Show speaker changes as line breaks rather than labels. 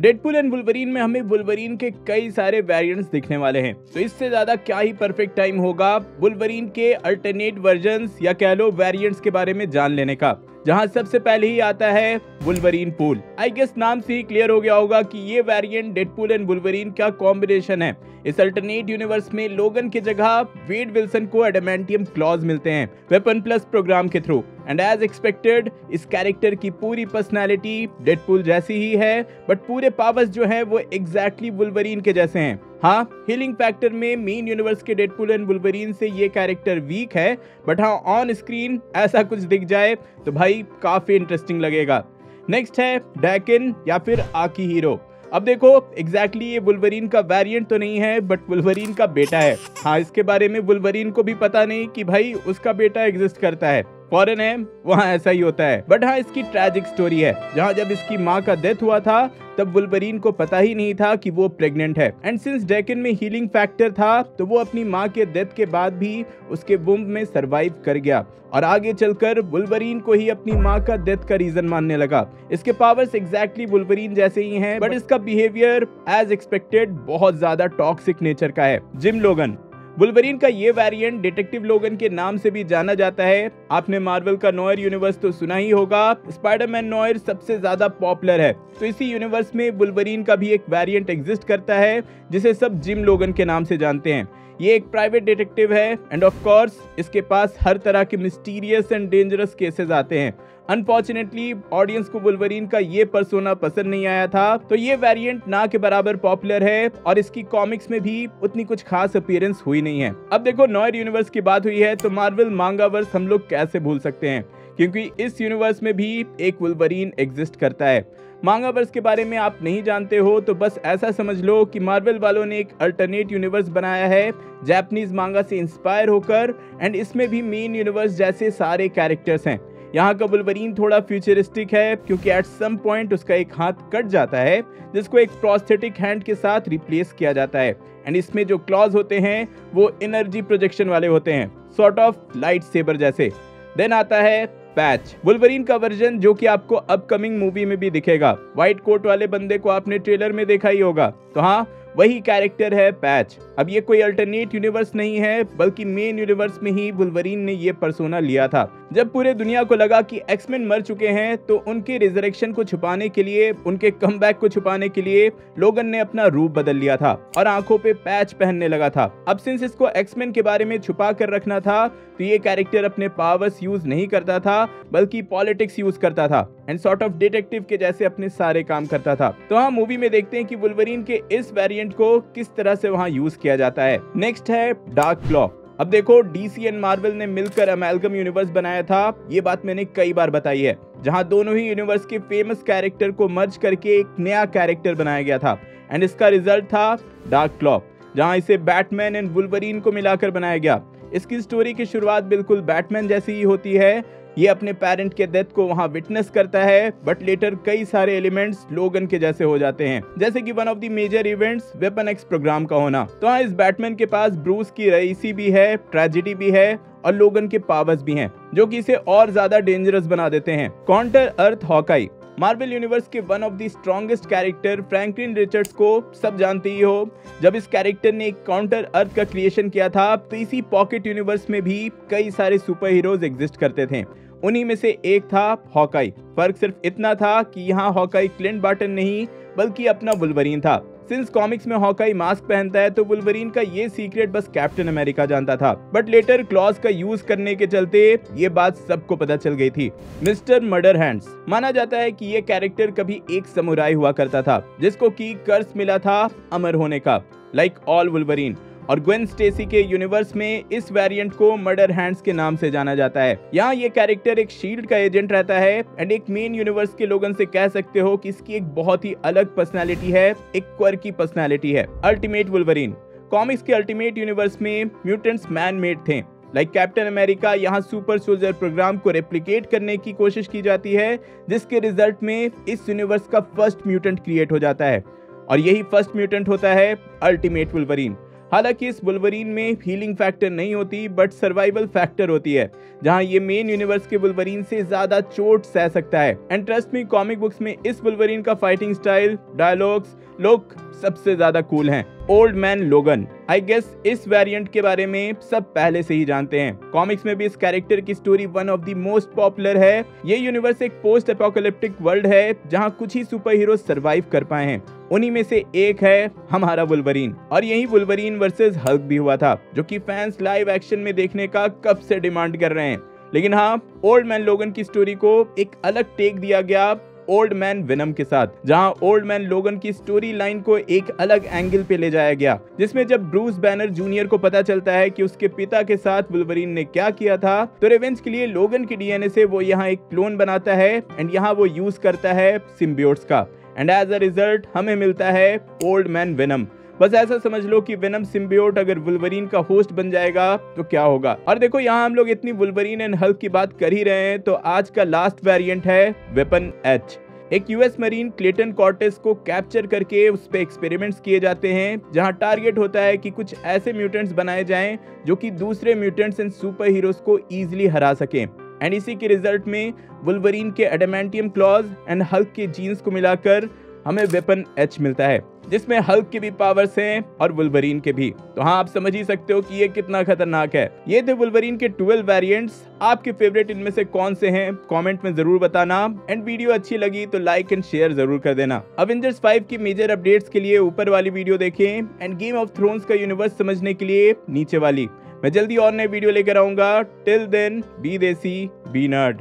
Deadpool and बुलवरीन में हमें बुलवरीन के कई सारे वेरिएंट्स दिखने वाले हैं। तो इससे ज़्यादा क्या ही परफेक्ट टाइम होगा बुल्वरीन के अल्टरनेट वर्जन या कह लो वेरियंट्स के बारे में जान लेने का। जहाँ सबसे पहले ही आता है बुलवरीन पूल। आई गेस नाम से ही क्लियर हो गया होगा कि ये वेरिएंट डेडपुल एंड बुलवरीन का कॉम्बिनेशन है। इस अल्टरनेट यूनिवर्स में लोगन की जगह वेड विल्सन को एडमेंटियम क्लॉज मिलते हैं वेपन प्लस प्रोग्राम के थ्रू एंड एज एक्सपेक्टेड इस कैरेक्टर की पूरी पर्सनैलिटी डेडपुल जैसी ही है बट पूरे पावर्स जो है वो एग्जैक्टली exactly बुलवरीन के जैसे हैं। हाँ हीलिंग फैक्टर में मेन यूनिवर्स के डेडपुल एंड बुलवरीन से ये कैरेक्टर वीक है बट हाँ ऑन स्क्रीन ऐसा कुछ दिख जाए तो भाई काफ़ी इंटरेस्टिंग लगेगा। नेक्स्ट है डैकिन या फिर आकी हीरो अब देखो एग्जैक्टली exactly ये बुलवरीन का वेरिएंट तो नहीं है बट बुलवरीन का बेटा है। हाँ इसके बारे में बुलवरीन को भी पता नहीं कि भाई उसका बेटा एग्जिस्ट करता है। फॉरन है, वहाँ ऐसा ही होता है। बट हाँ इसकी ट्रेजिक स्टोरी है। जहाँ जब इसकी माँ का डेथ हुआ था, तब बुलबरीन को पता ही नहीं था कि वो प्रेग्नेंट है। एंड सिंस डेकन में हीलिंग फैक्टर था तो वो अपनी माँ के डेथ के बाद भी उसके बुम्ब में सरवाइव कर गया। और आगे चलकर बुलबरीन को ही अपनी माँ का डेथ का रीजन मानने लगा। इसके पावर्स एग्जैक्टली बुलबरीन जैसे ही हैं बट इसका बिहेवियर एज एक्सपेक्टेड बहुत ज़्यादा टॉक्सिक नेचर का है। जिम लोगन बुलवरीन का ये वेरिएंट डिटेक्टिव लोगन के नाम से भी जाना जाता है। आपने मार्वल का नोयर यूनिवर्स तो सुना ही होगा। स्पाइडरमैन नोयर सबसे ज़्यादा पॉपुलर है। तो इसी यूनिवर्स में बुलवरीन का भी एक वेरिएंट एग्जिस्ट करता है, जिसे सब जिम लोगन के नाम से जानते हैं। ये एक प्राइवेट डिटेक्टिव है एंड ऑफ़ कोर्स इसके पास हर तरह के मिस्टीरियस एंड डेंजरस केसेस आते हैं। अनफॉर्चुनेटली ऑडियंस को बुलवरीन का ये परसोना पसंद नहीं आया था। तो ये वेरिएंट ना के बराबर पॉपुलर है और इसकी कॉमिक्स में भी उतनी कुछ खास अपीयरेंस हुई नहीं है। अब देखो नॉयर यूनिवर्स की बात हुई है तो मार्वल मांगावर्स हम लोग कैसे भूल सकते हैं? क्योंकि इस यूनिवर्स में भी एक वुलवरीन एग्जिस्ट करता है। मांगावर्स के बारे में आप नहीं जानते हो तो बस ऐसा समझ लो कि मार्वल वालों ने एक अल्टरनेट यूनिवर्स बनाया है जैपनीज मांगा से इंस्पायर होकर एंड इसमें भी मेन यूनिवर्स जैसे सारे कैरेक्टर्स हैं। यहाँ का बुलवरीन थोड़ा फ्यूचरिस्टिक है, क्योंकि एट सम पॉइंट उसका एक हाथ कट जाता है, जिसको एक प्रोस्थेटिक हैंड के साथ रिप्लेस किया जाता है। एंड इसमें जो क्लॉज होते हैं, वो एनर्जी प्रोजेक्शन वाले होते हैं सॉर्ट ऑफ़ लाइट सेबर जैसे। देन आता है पैच बुलवरीन का वर्जन जो कि आपको अपकमिंग मूवी में भी दिखेगा। व्हाइट कोट वाले बंदे को आपने ट्रेलर में देखा ही होगा। तो हाँ वही कैरेक्टर है पैच अब ये कोई अल्टरनेट यूनिवर्स नहीं है, बल्कि मेन यूनिवर्स में ही बुलवरीन ने ये परसोना लिया था। जब पूरे दुनिया को लगा कि एक्समैन मर चुके हैं तो उनके रिजरेक्शन को छुपाने के लिए, उनके कम को छुपाने के लिए लोगन ने अपना रूप बदल लिया था और आँखों पे पैच पहनने लगा था। अब सिंस इसको एक्समैन के बारे में छुपा कर रखना था तो ये कैरेक्टर अपने पावर्स यूज़ नहीं करता था, बल्कि पॉलिटिक्स यूज़ करता था एंड सॉर्ट ऑफ़ डिटेक्टिव के जैसे अपने सारे काम करता था। तो हाँ मूवी में देखते हैं कि बुलवरीन के इस वेरिएंट को किस तरह से वहाँ यूज़ किया जाता है। नेक्स्ट है डार्क क्लॉ अब देखो डीसी एंड मार्वल ने मिलकर अमेलगम यूनिवर्स बनाया था। ये बात मैंने कई बार बताई है, जहाँ दोनों ही यूनिवर्स के फ़ेमस कैरेक्टर को मर्ज करके एक नया कैरेक्टर बनाया गया था। एंड इसका रिज़ल्ट था डार्क क्लॉप जहाँ इसे बैटमैन एंड वुलवरीन को मिलाकर बनाया गया। इसकी स्टोरी की शुरुआत बिल्कुल बैटमैन जैसी ही होती है। ये अपने पेरेंट के डेथ को वहाँ विटनेस करता है बट लेटर कई सारे एलिमेंट्स लोगन के जैसे हो जाते हैं। जैसे कि one of the major events weapon X programme का होना। तो हाँ इस बैटमैन के पास ब्रूस की रईसी भी है ट्रेजिडी भी है, और लोगन के पावर्स भी हैं, जो कि इसे और ज़्यादा डेंजरस बना देते हैं। Counter earth Hawkeye Marvel universe के one of the strongest character Franklin Richards को सब जानते ही हो। जब इस कैरेक्टर ने काउंटर अर्थ का क्रिएशन किया था तो इसी पॉकेट यूनिवर्स में भी कई सारे सुपर हीरोज एग्जिस्ट करते थे। उन्हीं में से एक था हॉकाई। फ़र्क सिर्फ़ इतना था कि यहाँ हॉकाई क्लिंट बाटन नहीं, बल्कि अपना बुलबरीन था। सिंस कॉमिक्स में हॉकाई मास्क पहनता है तो वुलवरीन का ये सीक्रेट बस कैप्टन अमेरिका जानता था। बट लेटर क्लॉज का यूज़ करने के चलते ये बात सबको पता चल गई थी। मिस्टर मर्डर हैंड्स माना जाता है कि ये कैरेक्टर कभी एक समुराई हुआ करता था, जिसको की कर्ज मिला था अमर होने का। लाइक ऑल बुलवरीन और ग्वेन स्टेसी के यूनिवर्स में इस वेरिएंट को मर्डर हैंड्स के नाम से जाना जाता है। यहाँ ये कैरेक्टर एक शील्ड का एजेंट रहता है एंड एक मेन यूनिवर्स के लोगन से कह सकते हो कि इसकी एक बहुत ही अलग पर्सनैलिटी है, एक क्वर की पर्सनैलिटी है। अल्टीमेट वुलवरीन कॉमिक्स के अल्टीमेट यूनिवर्स में म्यूटेंट्स मैन मेड थे। लाइक कैप्टन अमेरिका यहाँ सुपर सोल्जर प्रोग्राम को रेप्लिकेट करने की कोशिश की जाती है, जिसके रिज़ल्ट में इस यूनिवर्स का फ़र्स्ट म्यूटेंट क्रिएट हो जाता है। और यही फ़र्स्ट म्यूटेंट होता है अल्टीमेट वुलवरीन हालाँकि इस बुलवरीन में हीलिंग फैक्टर नहीं होती बट सर्वाइवल फैक्टर होती है, जहाँ ये मेन यूनिवर्स के बुलवरीन से ज़्यादा चोट सह सकता है। And trust me comic books में इस बुलवरीन का फाइटिंग स्टाइल डायलॉग्स लुक सबसे ज़्यादा कूल हैं। ओल्ड मैन लोगन आई गेस इस वेरिएंट के बारे में सब पहले से ही जानते हैं। कॉमिक्स में भी इस कैरेक्टर की story one of the most popular है। ये यूनिवर्स एक पोस्ट एपोकलिप्टिक वर्ल्ड है, जहाँ कुछ ही सुपर हीरो सर्वाइव कर पाए हैं। उन्हीं में से एक है हमारा बुलवरीन और यही बुलवरीन वर्सेस हल्क भी हुआ था, जो कि फैंस लाइव एक्शन में देखने का कब से डिमांड कर रहे हैं। लेकिन हाँ ओल्ड मैन लोगन की स्टोरी को एक अलग टेक दिया गया ओल्ड मैन विनम के साथ, जहाँ ओल्ड मैन लोगन की स्टोरी लाइन को एक अलग एंगल पे ले जाया गया, जिसमें जब ब्रूस बैनर जूनियर को पता चलता है कि उसके पिता के साथ वुल्वरीन ने क्या किया था तो रेवेंस के लिए लोगन के डीएनए से वो यहाँ एक क्लोन बनाता है एंड यहाँ वो यूज़ करता है सिम्बियोट्स का एंड एज अ रिज़ल्ट हमें मिलता है ओल्ड मैन विनम। बस ऐसा समझ लो कि वेनम सिम्बियोट अगर वुल्वरीन का होस्ट बन जाएगा तो क्या होगा? और देखो, यहाँ हम लोग इतनी वुल्वरीन एंड हल्क की बात कर ही रहे हैं तो आज का लास्ट वेरिएंट है वेपन एच एक यूएस मरीन क्लेटन कॉर्टेस को कैप्चर करके उस पर एक्सपेरिमेंट्स किए जाते हैं, जहाँ टारगेट होता है कि कुछ ऐसे म्यूटेंट्स बनाए जाएँ, जो कि दूसरे म्यूटेंट्स एंड सुपर हीरोज को इजीली हरा सकें। एंड इसी के रिज़ल्ट में वुल्वरीन के एडामेंटियम क्लॉज एंड हल्क के जीन्स को मिलाकर हमें वेपन एच मिलता है। जिसमें हल्क के भी पावर्स हैं और वुल्वरीन के भी। तो हाँ आप समझ ही सकते हो कि ये कितना खतरनाक है। ये थे वुल्वरीन के 12 वेरिएंट्स आपके फेवरेट इनमें से कौन से हैं? कमेंट में ज़रूर बताना। एंड वीडियो अच्छी लगी तो लाइक एंड शेयर ज़रूर कर देना। अवेंजर्स 5 की मेजर अपडेट्स के लिए ऊपर वाली वीडियो देखें। एंड गेम ऑफ़ थ्रोन्स का यूनिवर्स समझने के लिए नीचे वाली। मैं जल्दी और नए वीडियो लेकर आऊँगा। Till then be desi be nerd